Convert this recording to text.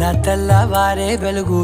నా తెల్లవారే వెలుగు